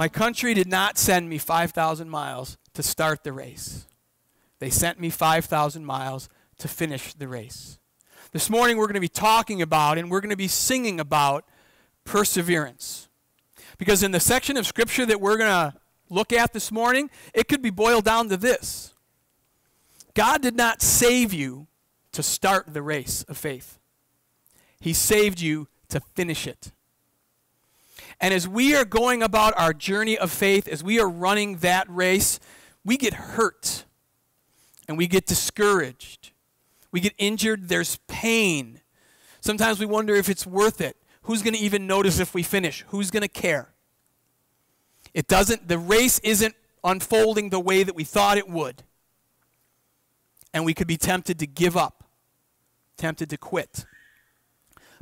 My country did not send me 5,000 miles to start the race. They sent me 5,000 miles to finish the race. This morning we're going to be talking about and we're going to be singing about perseverance. Because in the section of Scripture that we're going to look at this morning, it could be boiled down to this God did not save you to start the race of faith, He saved you to finish it. And as we are going about our journey of faith, as we are running that race, we get hurt and we get discouraged. We get injured, there's pain. Sometimes we wonder if it's worth it. Who's going to even notice if we finish? Who's going to care? It doesn't, the race isn't unfolding the way that we thought it would. And we could be tempted to give up, tempted to quit.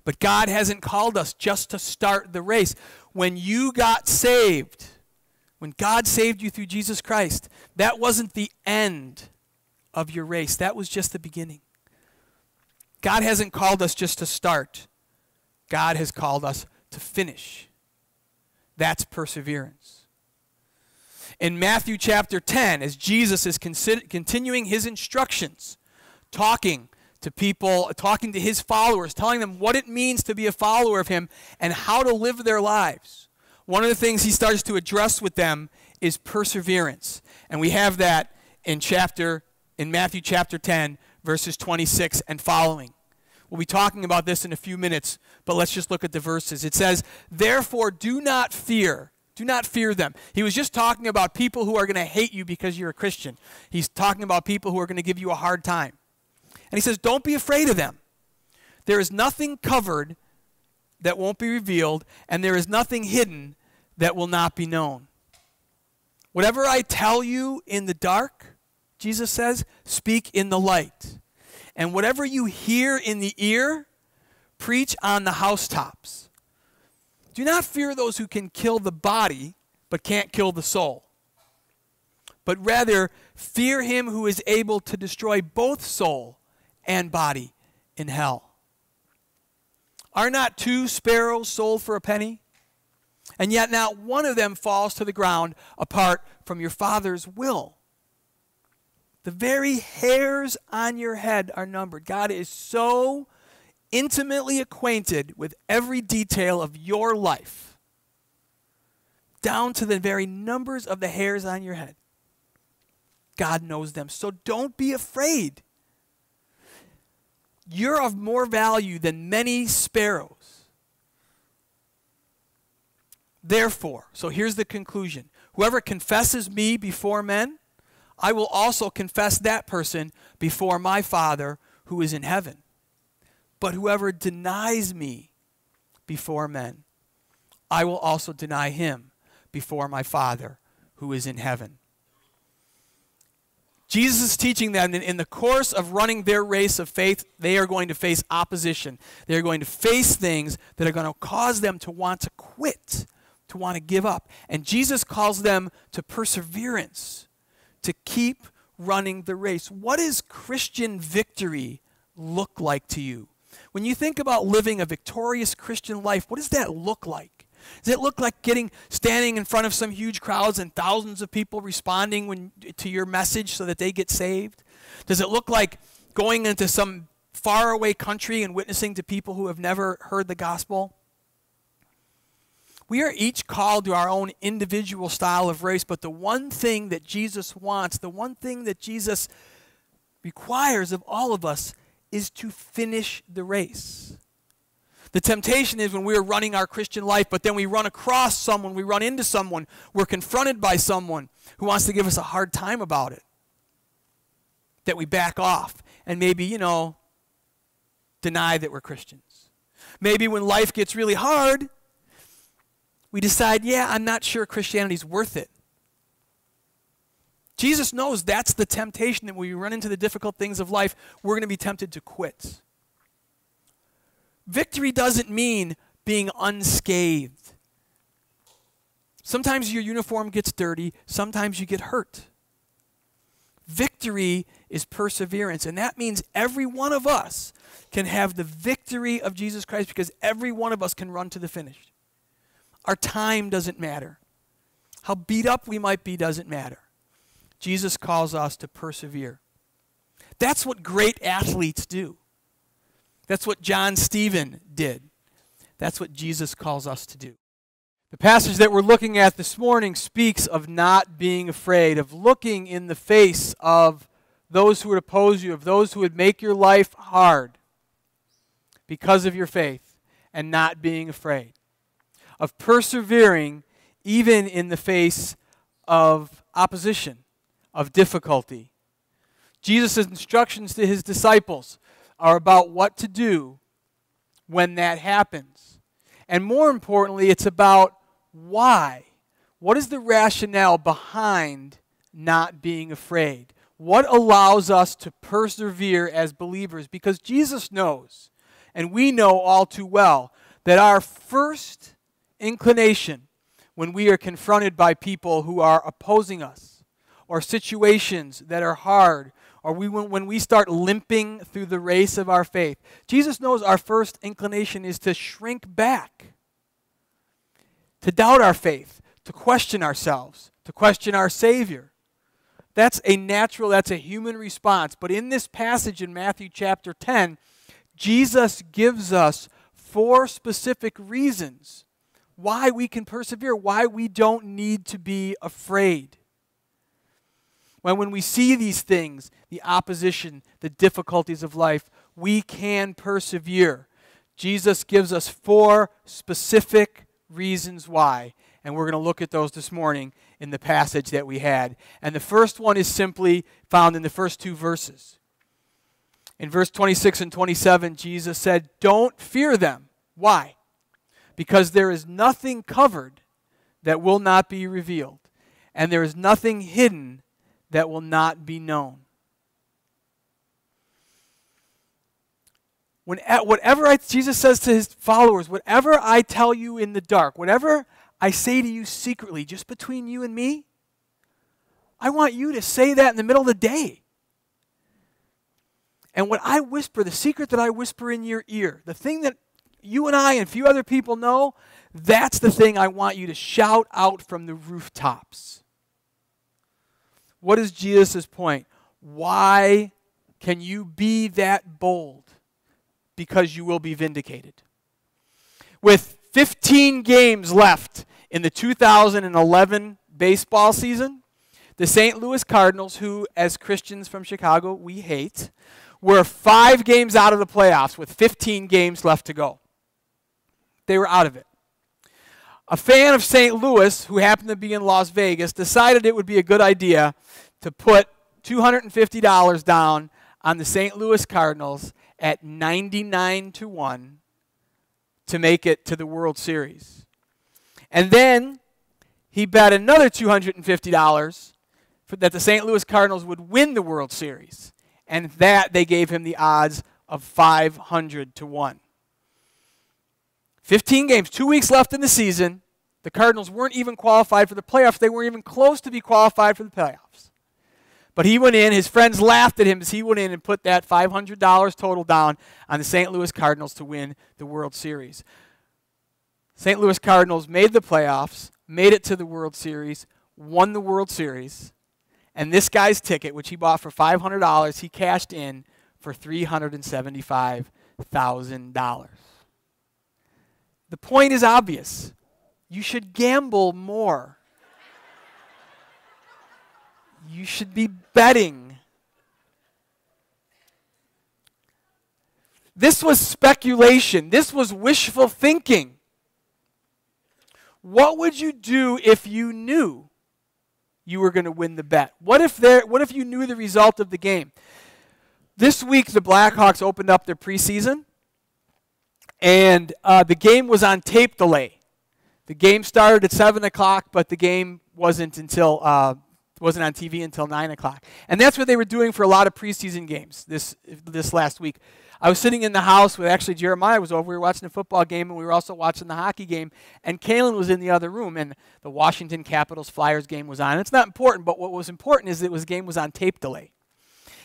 But God hasn't called us just to start the race. When you got saved, when God saved you through Jesus Christ, that wasn't the end of your race, that was just the beginning. God hasn't called us just to start, God has called us to finish. That's perseverance. In Matthew chapter 10, as Jesus is continuing his instructions, talking to people, talking to his followers, telling them what it means to be a follower of him and how to live their lives. One of the things he starts to address with them is perseverance. And we have that in chapter in Matthew chapter 10 verses 26 and following. We'll be talking about this in a few minutes, but let's just look at the verses. It says, "Therefore do not fear, do not fear them. He was just talking about people who are going to hate you because you're a Christian. He's talking about people who are going to give you a hard time. And he says, Don't be afraid of them. There is nothing covered that won't be revealed, and there is nothing hidden that will not be known. Whatever I tell you in the dark, Jesus says, speak in the light. And whatever you hear in the ear, preach on the housetops. Do not fear those who can kill the body, but can't kill the soul. But rather, fear him who is able to destroy both soul and body in hell. Are not two sparrows sold for a penny? And yet not one of them falls to the ground apart from your Father's will. The very hairs on your head are numbered. God is so intimately acquainted with every detail of your life, down to the very numbers of the hairs on your head. God knows them. So don't be afraid. You're of more value than many sparrows. Therefore, so here's the conclusion whoever confesses me before men, I will also confess that person before my Father who is in heaven. But whoever denies me before men, I will also deny him before my Father who is in heaven. Jesus is teaching them that in the course of running their race of faith, they are going to face opposition. They are going to face things that are going to cause them to want to quit, to want to give up. And Jesus calls them to perseverance, to keep running the race. What does Christian victory look like to you? When you think about living a victorious Christian life, what does that look like? Does it look like getting standing in front of some huge crowds and thousands of people responding when, to your message so that they get saved? Does it look like going into some faraway country and witnessing to people who have never heard the gospel? We are each called to our own individual style of race, but the one thing that Jesus wants, the one thing that Jesus requires of all of us is to finish the race. The temptation is when we're running our Christian life, but then we run across someone, we run into someone, we're confronted by someone who wants to give us a hard time about it. That we back off and maybe, you know, deny that we're Christians. Maybe when life gets really hard, we decide, yeah, I'm not sure Christianity's worth it. Jesus knows that's the temptation that when we run into the difficult things of life, we're going to be tempted to quit. Victory doesn't mean being unscathed. Sometimes your uniform gets dirty, sometimes you get hurt. Victory is perseverance, and that means every one of us can have the victory of Jesus Christ because every one of us can run to the finish. Our time doesn't matter. How beat up we might be doesn't matter. Jesus calls us to persevere. That's what great athletes do. That's what John Stephen did. That's what Jesus calls us to do. The passage that we're looking at this morning speaks of not being afraid, of looking in the face of those who would oppose you, of those who would make your life hard because of your faith, and not being afraid, of persevering even in the face of opposition, of difficulty. Jesus' instructions to his disciples are about what to do when that happens. And more importantly, it's about why. What is the rationale behind not being afraid? What allows us to persevere as believers? Because Jesus knows, and we know all too well, that our first inclination when we are confronted by people who are opposing us, or situations that are hard, or we, when we start limping through the race of our faith, Jesus knows our first inclination is to shrink back, to doubt our faith, to question ourselves, to question our Savior. That's a natural, that's a human response. But in this passage in Matthew chapter 10, Jesus gives us four specific reasons why we can persevere, why we don't need to be afraid. When, when we see these things, the opposition, the difficulties of life, we can persevere. Jesus gives us four specific reasons why. And we're going to look at those this morning in the passage that we had. And the first one is simply found in the first two verses. In verse 26 and 27, Jesus said, Don't fear them. Why? Because there is nothing covered that will not be revealed, and there is nothing hidden that will not be known. When, whatever I, Jesus says to his followers, whatever I tell you in the dark, whatever I say to you secretly, just between you and me, I want you to say that in the middle of the day. And what I whisper, the secret that I whisper in your ear, the thing that you and I and a few other people know, that's the thing I want you to shout out from the rooftops. What is Jesus' point? Why can you be that bold? Because you will be vindicated. With 15 games left in the 2011 baseball season, the St. Louis Cardinals, who, as Christians from Chicago, we hate, were five games out of the playoffs with 15 games left to go. They were out of it. A fan of St. Louis, who happened to be in Las Vegas, decided it would be a good idea to put $250 down on the St. Louis Cardinals at 99 to 1 to make it to the World Series. And then he bet another $250 for, that the St. Louis Cardinals would win the World Series. And that they gave him the odds of 500 to 1. 15 games, two weeks left in the season. The Cardinals weren't even qualified for the playoffs. They weren't even close to be qualified for the playoffs. But he went in, his friends laughed at him as he went in and put that $500 total down on the St. Louis Cardinals to win the World Series. St. Louis Cardinals made the playoffs, made it to the World Series, won the World Series, and this guy's ticket, which he bought for $500, he cashed in for $375,000. The point is obvious. You should gamble more. You should be betting. This was speculation. This was wishful thinking. What would you do if you knew you were going to win the bet? What if there what if you knew the result of the game? This week the Blackhawks opened up their preseason and uh, the game was on tape delay. The game started at seven o'clock, but the game wasn't until uh, wasn't on TV until nine o'clock. And that's what they were doing for a lot of preseason games this this last week. I was sitting in the house with actually Jeremiah was over. We were watching a football game and we were also watching the hockey game. And Kalen was in the other room and the Washington Capitals Flyers game was on. It's not important, but what was important is that the game was on tape delay.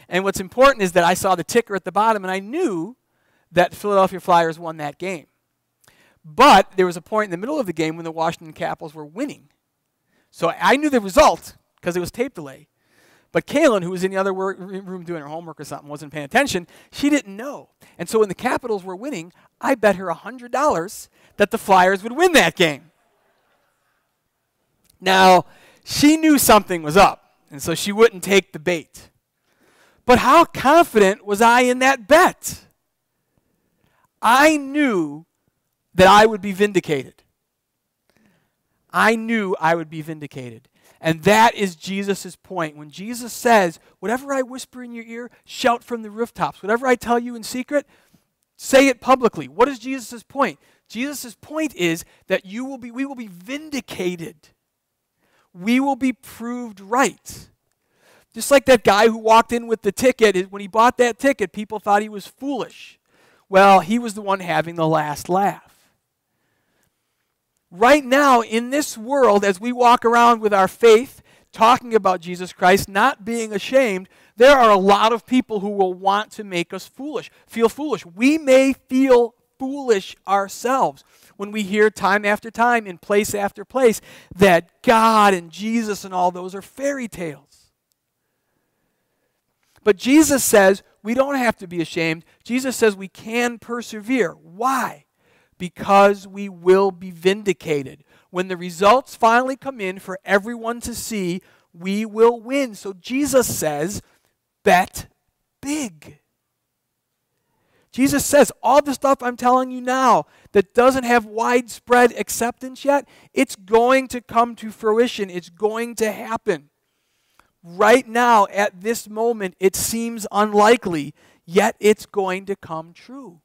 And what's important is that I saw the ticker at the bottom and I knew that Philadelphia Flyers won that game. But there was a point in the middle of the game when the Washington Capitals were winning. So I knew the result because it was tape delay. But Kaylin, who was in the other room doing her homework or something, wasn't paying attention. She didn't know. And so when the Capitals were winning, I bet her $100 that the Flyers would win that game. Now, she knew something was up, and so she wouldn't take the bait. But how confident was I in that bet? I knew that I would be vindicated. I knew I would be vindicated. And that is Jesus' point. When Jesus says, Whatever I whisper in your ear, shout from the rooftops. Whatever I tell you in secret, say it publicly. What is Jesus' point? Jesus' point is that you will be, we will be vindicated. We will be proved right. Just like that guy who walked in with the ticket, when he bought that ticket, people thought he was foolish. Well, he was the one having the last laugh right now in this world, as we walk around with our faith, talking about Jesus Christ, not being ashamed, there are a lot of people who will want to make us foolish, feel foolish. We may feel foolish ourselves when we hear time after time in place after place that God and Jesus and all those are fairy tales. But Jesus says we don't have to be ashamed. Jesus says we can persevere. Why? Because we will be vindicated. When the results finally come in for everyone to see, we will win. So Jesus says, bet big. Jesus says, all the stuff I'm telling you now that doesn't have widespread acceptance yet, it's going to come to fruition. It's going to happen. Right now, at this moment, it seems unlikely, yet it's going to come true.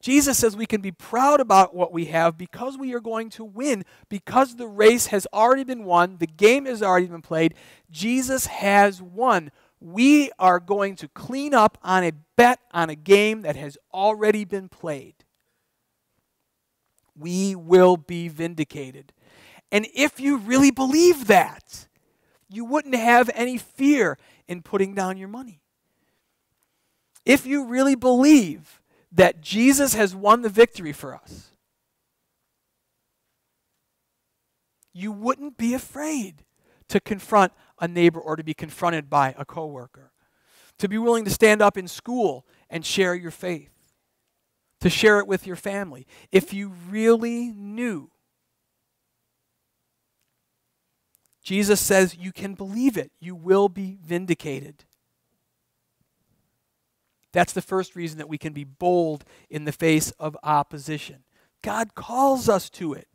Jesus says we can be proud about what we have because we are going to win, because the race has already been won, the game has already been played. Jesus has won. We are going to clean up on a bet on a game that has already been played. We will be vindicated. And if you really believe that, you wouldn't have any fear in putting down your money. If you really believe that Jesus has won the victory for us, you wouldn't be afraid to confront a neighbor or to be confronted by a coworker. To be willing to stand up in school and share your faith. To share it with your family. If you really knew Jesus says you can believe it. You will be vindicated. That's the first reason that we can be bold in the face of opposition. God calls us to it.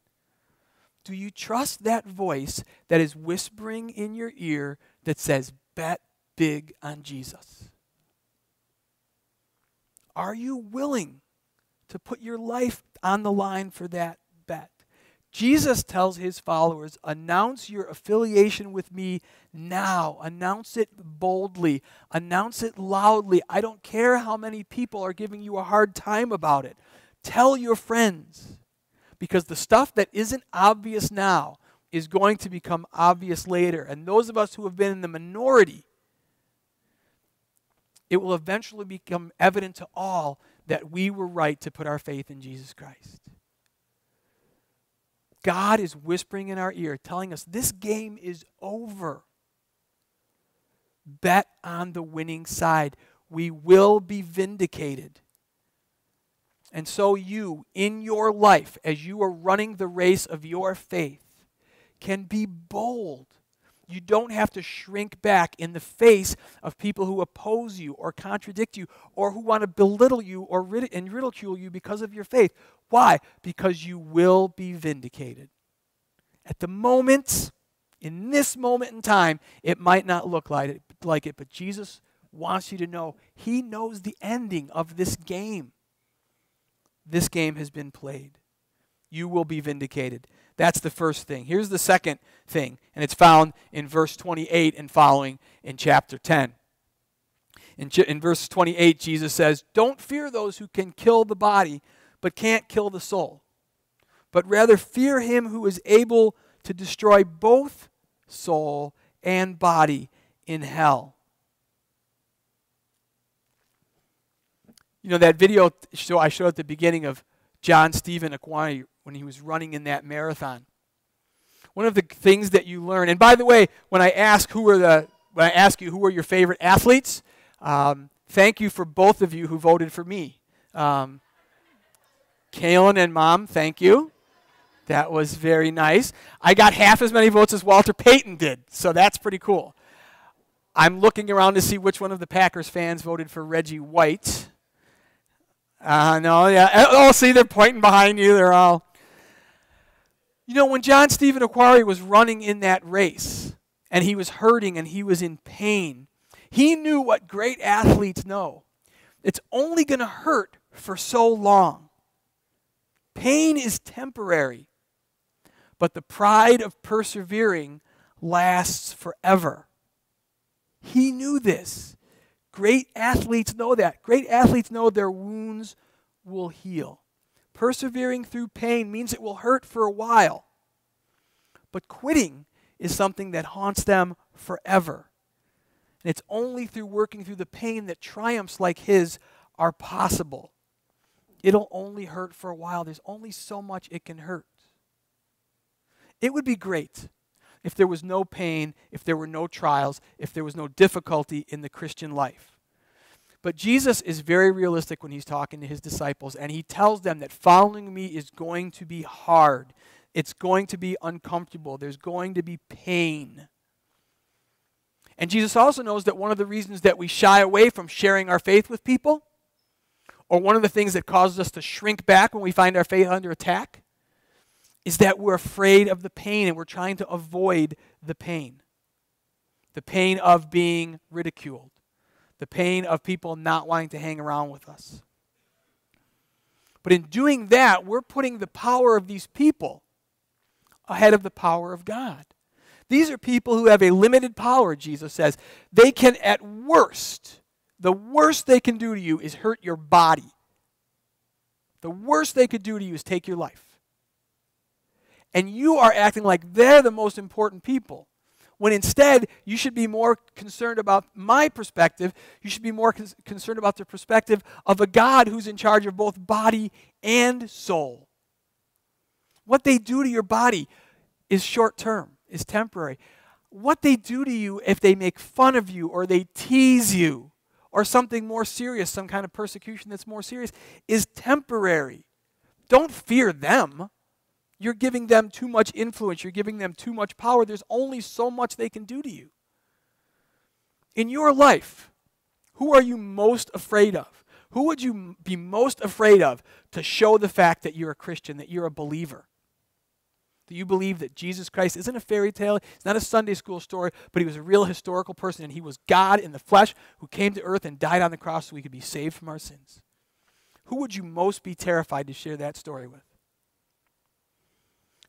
Do you trust that voice that is whispering in your ear that says, bet big on Jesus? Are you willing to put your life on the line for that? Jesus tells his followers, announce your affiliation with me now. Announce it boldly. Announce it loudly. I don't care how many people are giving you a hard time about it. Tell your friends. Because the stuff that isn't obvious now is going to become obvious later. And those of us who have been in the minority, it will eventually become evident to all that we were right to put our faith in Jesus Christ. God is whispering in our ear, telling us this game is over. Bet on the winning side. We will be vindicated. And so, you, in your life, as you are running the race of your faith, can be bold. You don't have to shrink back in the face of people who oppose you or contradict you or who want to belittle you or rid- and ridicule you because of your faith. Why? Because you will be vindicated. At the moment, in this moment in time, it might not look like it, like it, but Jesus wants you to know He knows the ending of this game. This game has been played. You will be vindicated. That's the first thing. Here's the second thing, and it's found in verse 28 and following in chapter 10. In, in verse 28, Jesus says, Don't fear those who can kill the body, but can't kill the soul. But rather fear him who is able to destroy both soul and body in hell. You know, that video show I showed at the beginning of John Stephen Akhwari when he was running in that marathon. one of the things that you learn, and by the way, when I ask who are the, when I ask you who are your favorite athletes, um, thank you for both of you who voted for me. Um, Kalen and Mom, thank you. That was very nice. I got half as many votes as Walter Payton did, so that's pretty cool. I'm looking around to see which one of the Packers fans voted for Reggie White. Uh, no, yeah. Oh, see, they're pointing behind you. They're all. You know, when John Stephen Akhwari was running in that race and he was hurting and he was in pain, he knew what great athletes know. It's only going to hurt for so long. Pain is temporary, but the pride of persevering lasts forever. He knew this. Great athletes know that. Great athletes know their wounds will heal. Persevering through pain means it will hurt for a while. But quitting is something that haunts them forever. And it's only through working through the pain that triumphs like his are possible. It'll only hurt for a while. There's only so much it can hurt. It would be great if there was no pain, if there were no trials, if there was no difficulty in the Christian life. But Jesus is very realistic when he's talking to his disciples, and he tells them that following me is going to be hard. It's going to be uncomfortable. There's going to be pain. And Jesus also knows that one of the reasons that we shy away from sharing our faith with people, or one of the things that causes us to shrink back when we find our faith under attack, is that we're afraid of the pain and we're trying to avoid the pain. The pain of being ridiculed, the pain of people not wanting to hang around with us. But in doing that, we're putting the power of these people ahead of the power of God. These are people who have a limited power, Jesus says. They can, at worst, the worst they can do to you is hurt your body. The worst they could do to you is take your life and you are acting like they're the most important people. When instead, you should be more concerned about my perspective. You should be more con- concerned about the perspective of a God who's in charge of both body and soul. What they do to your body is short term, is temporary. What they do to you if they make fun of you or they tease you or something more serious, some kind of persecution that's more serious, is temporary. Don't fear them you're giving them too much influence, you're giving them too much power. There's only so much they can do to you. In your life, who are you most afraid of? Who would you be most afraid of to show the fact that you're a Christian, that you're a believer? That you believe that Jesus Christ isn't a fairy tale, it's not a Sunday school story, but he was a real historical person and he was God in the flesh who came to earth and died on the cross so we could be saved from our sins. Who would you most be terrified to share that story with?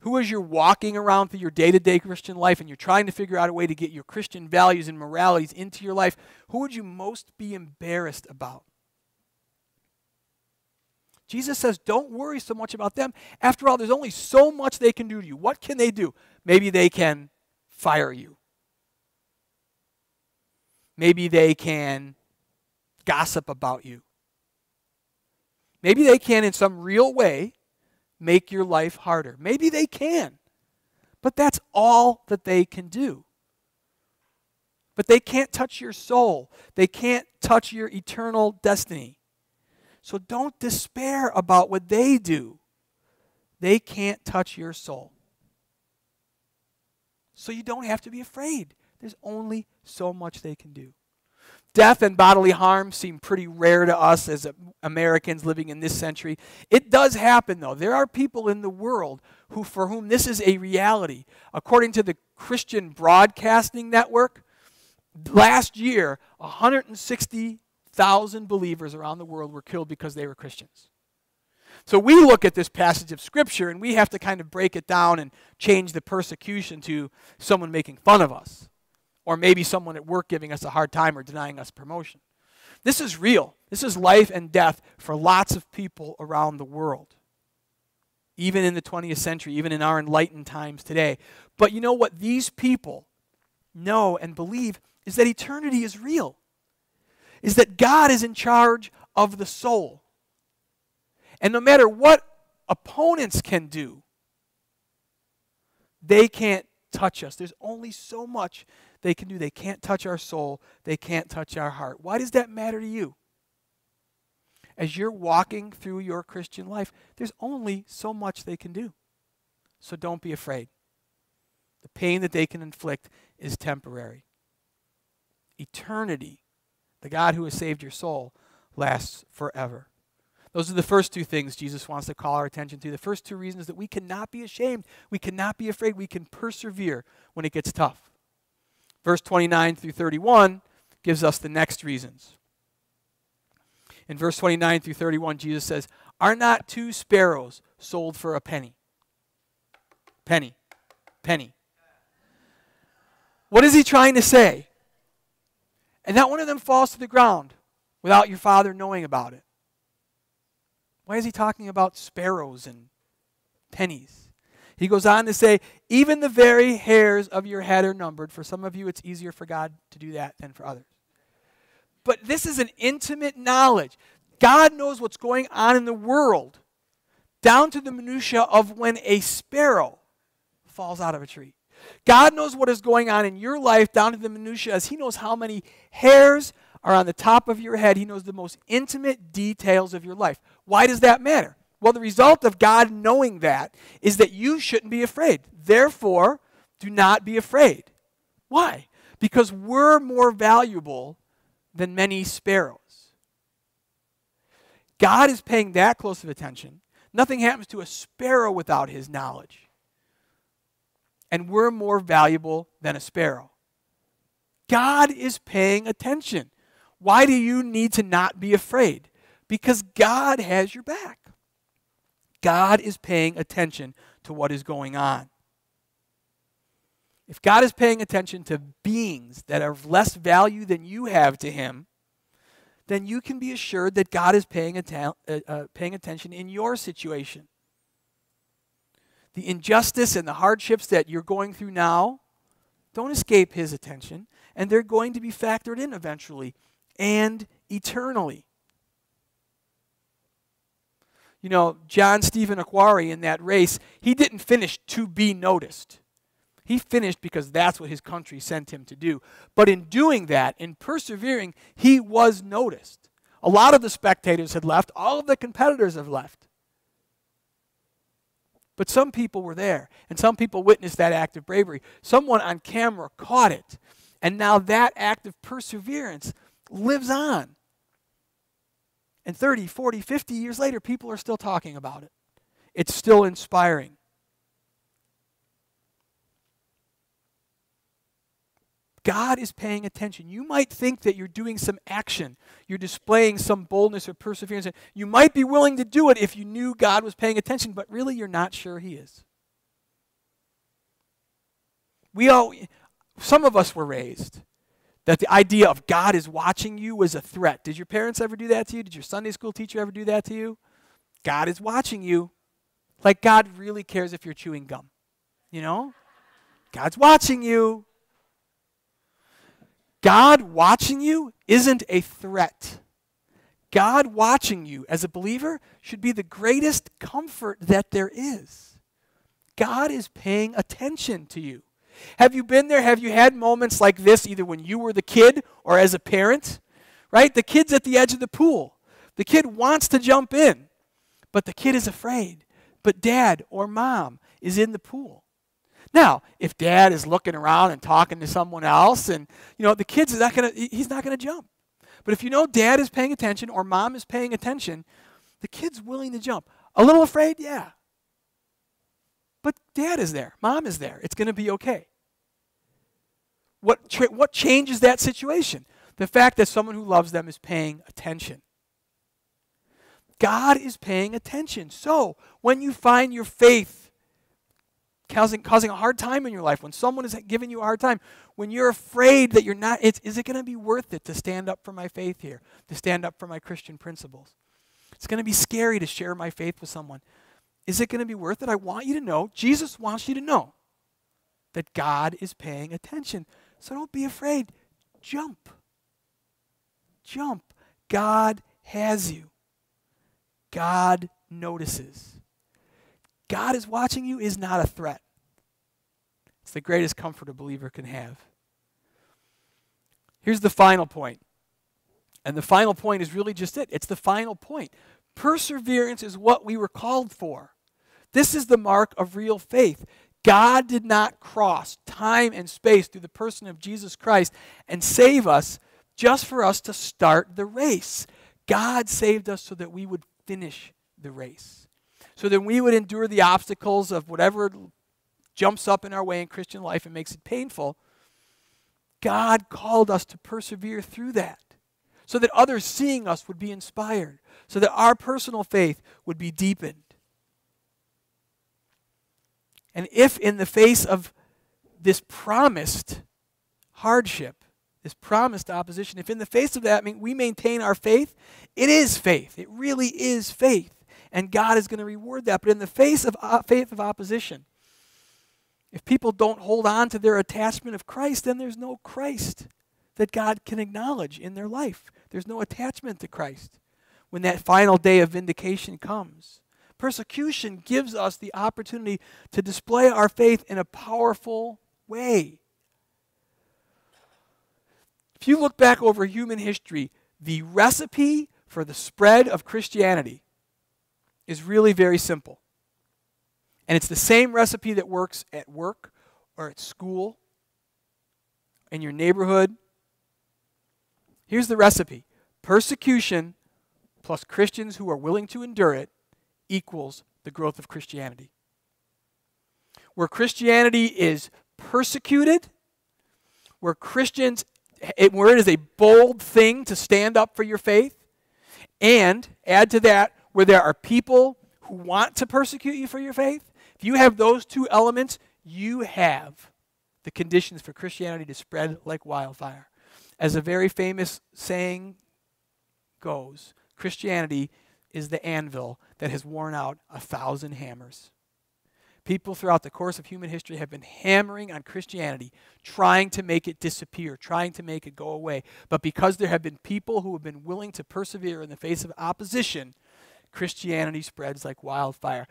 Who, as you're walking around through your day to day Christian life and you're trying to figure out a way to get your Christian values and moralities into your life, who would you most be embarrassed about? Jesus says, don't worry so much about them. After all, there's only so much they can do to you. What can they do? Maybe they can fire you. Maybe they can gossip about you. Maybe they can, in some real way, make your life harder. Maybe they can, but that's all that they can do. But they can't touch your soul, they can't touch your eternal destiny. So don't despair about what they do. They can't touch your soul. So you don't have to be afraid. There's only so much they can do. Death and bodily harm seem pretty rare to us as Americans living in this century. It does happen, though. There are people in the world who, for whom this is a reality. According to the Christian Broadcasting Network, last year, 160,000 believers around the world were killed because they were Christians. So we look at this passage of Scripture and we have to kind of break it down and change the persecution to someone making fun of us or maybe someone at work giving us a hard time or denying us promotion. This is real. This is life and death for lots of people around the world, even in the 20th century, even in our enlightened times today. But you know what these people know and believe is that eternity is real, is that God is in charge of the soul. And no matter what opponents can do, they can't touch us. There's only so much they can do. They can't touch our soul, they can't touch our heart. Why does that matter to you? As you're walking through your Christian life, there's only so much they can do. So don't be afraid. The pain that they can inflict is temporary. Eternity, the God who has saved your soul, lasts forever. Those are the first two things Jesus wants to call our attention to. The first two reasons that we cannot be ashamed, we cannot be afraid, we can persevere when it gets tough. Verse 29 through 31 gives us the next reasons. In verse 29 through 31, Jesus says, Are not two sparrows sold for a penny? Penny. Penny. What is he trying to say? And not one of them falls to the ground without your father knowing about it. Why is he talking about sparrows and pennies? He goes on to say, even the very hairs of your head are numbered. For some of you, it's easier for God to do that than for others. But this is an intimate knowledge. God knows what's going on in the world, down to the minutia of when a sparrow falls out of a tree. God knows what is going on in your life, down to the minutia, as He knows how many hairs are on the top of your head. He knows the most intimate details of your life. Why does that matter? Well, the result of God knowing that is that you shouldn't be afraid. Therefore, do not be afraid. Why? Because we're more valuable than many sparrows. God is paying that close of attention. Nothing happens to a sparrow without his knowledge. And we're more valuable than a sparrow. God is paying attention. Why do you need to not be afraid? Because God has your back. God is paying attention to what is going on. If God is paying attention to beings that are of less value than you have to Him, then you can be assured that God is paying, uh, uh, paying attention in your situation. The injustice and the hardships that you're going through now don't escape His attention, and they're going to be factored in eventually and eternally. You know, John Stephen Akhwari in that race, he didn't finish to be noticed. He finished because that's what his country sent him to do. But in doing that, in persevering, he was noticed. A lot of the spectators had left, all of the competitors have left. But some people were there, and some people witnessed that act of bravery. Someone on camera caught it. And now that act of perseverance lives on. And 30, 40, 50 years later, people are still talking about it. It's still inspiring. God is paying attention. You might think that you're doing some action, you're displaying some boldness or perseverance. You might be willing to do it if you knew God was paying attention, but really you're not sure He is. We all, some of us were raised that the idea of God is watching you was a threat. Did your parents ever do that to you? Did your Sunday school teacher ever do that to you? God is watching you. Like God really cares if you're chewing gum. You know? God's watching you. God watching you isn't a threat. God watching you as a believer should be the greatest comfort that there is. God is paying attention to you. Have you been there? Have you had moments like this either when you were the kid or as a parent? Right? The kid's at the edge of the pool. The kid wants to jump in, but the kid is afraid. But dad or mom is in the pool. Now, if dad is looking around and talking to someone else and you know the kid's not to he's not to jump. But if you know dad is paying attention or mom is paying attention, the kid's willing to jump. A little afraid? Yeah. But dad is there, mom is there. It's going to be okay. What, tra- what changes that situation? The fact that someone who loves them is paying attention. God is paying attention. So, when you find your faith causing, causing a hard time in your life, when someone is giving you a hard time, when you're afraid that you're not, is it going to be worth it to stand up for my faith here, to stand up for my Christian principles? It's going to be scary to share my faith with someone. Is it going to be worth it? I want you to know, Jesus wants you to know that God is paying attention. So don't be afraid. Jump. Jump. God has you. God notices. God is watching you is not a threat. It's the greatest comfort a believer can have. Here's the final point. And the final point is really just it it's the final point. Perseverance is what we were called for. This is the mark of real faith. God did not cross time and space through the person of Jesus Christ and save us just for us to start the race. God saved us so that we would finish the race, so that we would endure the obstacles of whatever jumps up in our way in Christian life and makes it painful. God called us to persevere through that so that others seeing us would be inspired, so that our personal faith would be deepened. And if, in the face of this promised hardship, this promised opposition, if in the face of that we maintain our faith, it is faith. It really is faith. And God is going to reward that. But in the face of uh, faith of opposition, if people don't hold on to their attachment of Christ, then there's no Christ that God can acknowledge in their life. There's no attachment to Christ when that final day of vindication comes. Persecution gives us the opportunity to display our faith in a powerful way. If you look back over human history, the recipe for the spread of Christianity is really very simple. And it's the same recipe that works at work or at school, in your neighborhood. Here's the recipe persecution plus Christians who are willing to endure it equals the growth of Christianity. Where Christianity is persecuted, where Christians, where it is a bold thing to stand up for your faith, and add to that, where there are people who want to persecute you for your faith, if you have those two elements, you have the conditions for Christianity to spread like wildfire. As a very famous saying goes, Christianity is the anvil that has worn out a thousand hammers. People throughout the course of human history have been hammering on Christianity, trying to make it disappear, trying to make it go away. But because there have been people who have been willing to persevere in the face of opposition, Christianity spreads like wildfire.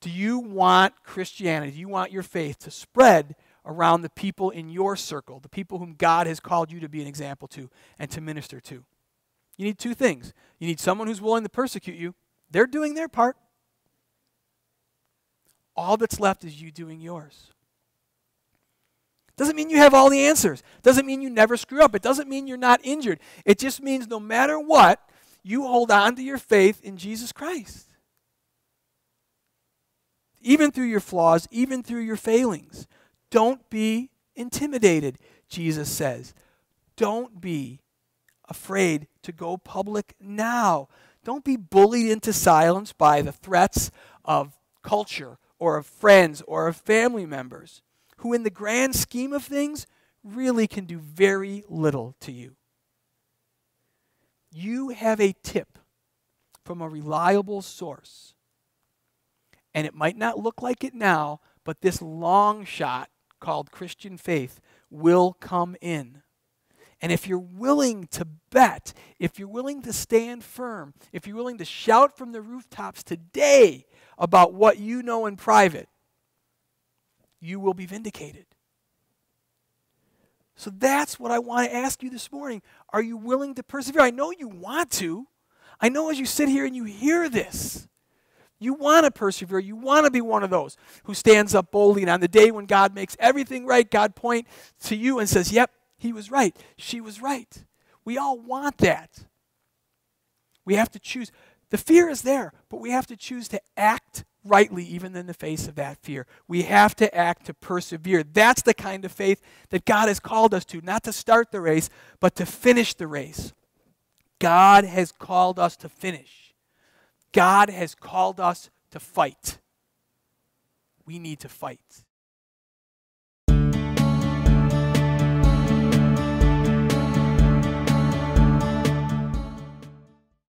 Do you want Christianity, do you want your faith to spread around the people in your circle, the people whom God has called you to be an example to and to minister to? You need two things. You need someone who's willing to persecute you, they're doing their part. All that's left is you doing yours. Doesn't mean you have all the answers. Doesn't mean you never screw up. It doesn't mean you're not injured. It just means no matter what, you hold on to your faith in Jesus Christ. Even through your flaws, even through your failings. Don't be intimidated, Jesus says. Don't be afraid to go public now. Don't be bullied into silence by the threats of culture or of friends or of family members who, in the grand scheme of things, really can do very little to you. You have a tip from a reliable source. And it might not look like it now, but this long shot called Christian faith will come in. And if you're willing to bet, if you're willing to stand firm, if you're willing to shout from the rooftops today about what you know in private, you will be vindicated. So that's what I want to ask you this morning. Are you willing to persevere? I know you want to. I know as you sit here and you hear this, you want to persevere. You want to be one of those who stands up boldly. And on the day when God makes everything right, God point to you and says, Yep, he was right. She was right. We all want that. We have to choose. The fear is there, but we have to choose to act rightly even in the face of that fear. We have to act to persevere. That's the kind of faith that God has called us to, not to start the race, but to finish the race. God has called us to finish. God has called us to fight. We need to fight.